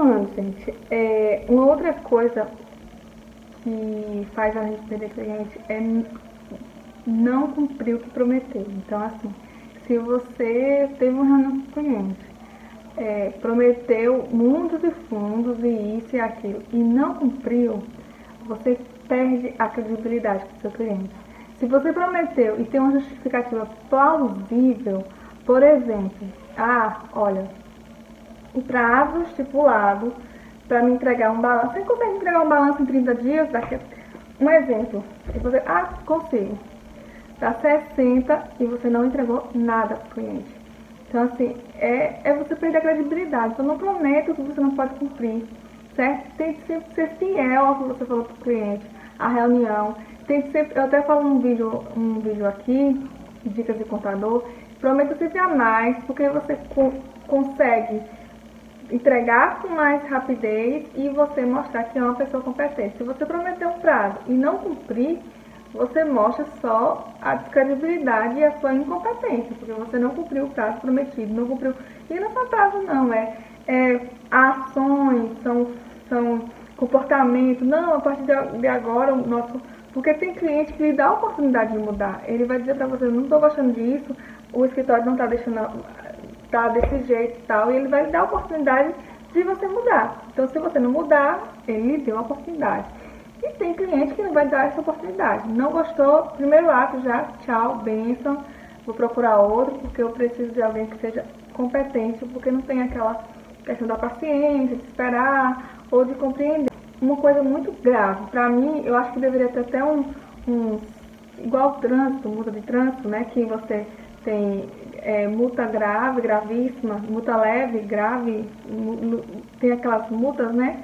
Continuando, gente. É, uma outra coisa que faz a gente perder cliente é não cumprir o que prometeu. Então, assim, se você teve uma reunião com o cliente, é, prometeu mundos e fundos e isso e aquilo e não cumpriu, você perde a credibilidade com o seu cliente. Se você prometeu e tem uma justificativa plausível, por exemplo, ah, olha, o prazo estipulado para me entregar um balanço. Você consegue entregar um balanço em 30 dias? Daqui a... Um exemplo. Você, ah, consigo. Dá 60 e você não entregou nada para o cliente. Então, assim, é, é você perder a credibilidade. Então, não prometo que você não pode cumprir, certo? Tem que sempre ser fiel ao que você falou para o cliente, a reunião. Tem que ser, eu até falo um vídeo, um vídeo aqui, dicas de contador, prometa sempre a mais, porque você co consegue entregar com mais rapidez e você mostrar que é uma pessoa competente. Se você prometer um prazo e não cumprir, você mostra só a descredibilidade e a sua incompetência, porque você não cumpriu o prazo prometido, não cumpriu. E não é prazo não, é, é ações, são, são comportamento. Não, a partir de agora o nosso. Porque tem cliente que lhe dá a oportunidade de mudar. Ele vai dizer para você, não estou gostando disso, o escritório não está deixando tá desse jeito e tal, e ele vai lhe dar a oportunidade de você mudar. Então, se você não mudar, ele lhe deu a oportunidade. E tem cliente que não vai dar essa oportunidade. Não gostou, primeiro ato já, tchau, benção, vou procurar outro, porque eu preciso de alguém que seja competente, porque não tem aquela questão da paciência, de esperar ou de compreender. Uma coisa muito grave, para mim, eu acho que deveria ter até um, um igual trânsito, multa de trânsito, né, que você tem é, multa grave, gravíssima, multa leve, grave, tem aquelas multas, né?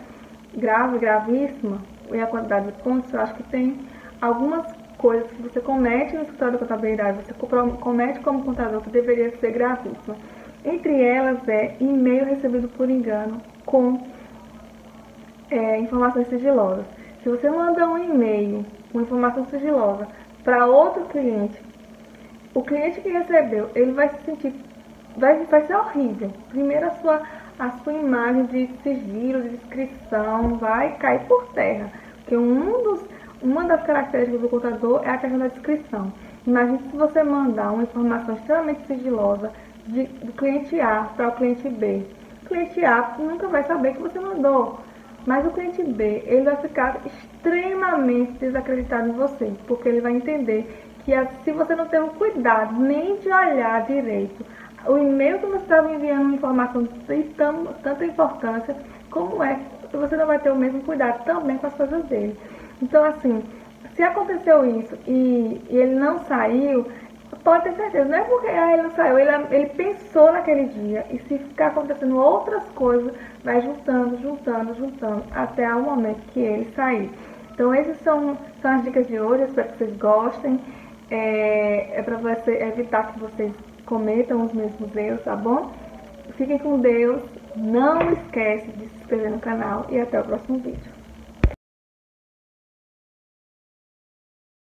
Grave, gravíssima, e a quantidade de pontos, eu acho que tem algumas coisas que você comete no escritório de contabilidade, você comete como contador que deveria ser gravíssima. Entre elas é e-mail recebido por engano com é, informações sigilosas. Se você manda um e-mail com informação sigilosa para outro cliente o cliente que recebeu, ele vai se sentir, vai, vai ser horrível. Primeiro a sua, a sua imagem de sigilo, de descrição vai cair por terra. Porque um dos, uma das características do contador é a questão da descrição. Imagine se você mandar uma informação extremamente sigilosa de, do cliente A para o cliente B. O cliente A nunca vai saber que você mandou. Mas o cliente B, ele vai ficar extremamente desacreditado em você, porque ele vai entender que se você não tem o cuidado nem de olhar direito o e-mail que você estava enviando uma informação de tão, tanta importância, como é que você não vai ter o mesmo cuidado também com as coisas dele. Então, assim, se aconteceu isso e, e ele não saiu, pode ter certeza, não é porque ah, ele não saiu, ele, ele pensou naquele dia e se ficar acontecendo outras coisas, vai juntando, juntando, juntando, até o momento que ele sair. Então, essas são, são as dicas de hoje, espero que vocês gostem é, é para você evitar que vocês cometam os mesmos erros, tá bom? Fiquem com Deus, não esquece de se inscrever no canal e até o próximo vídeo.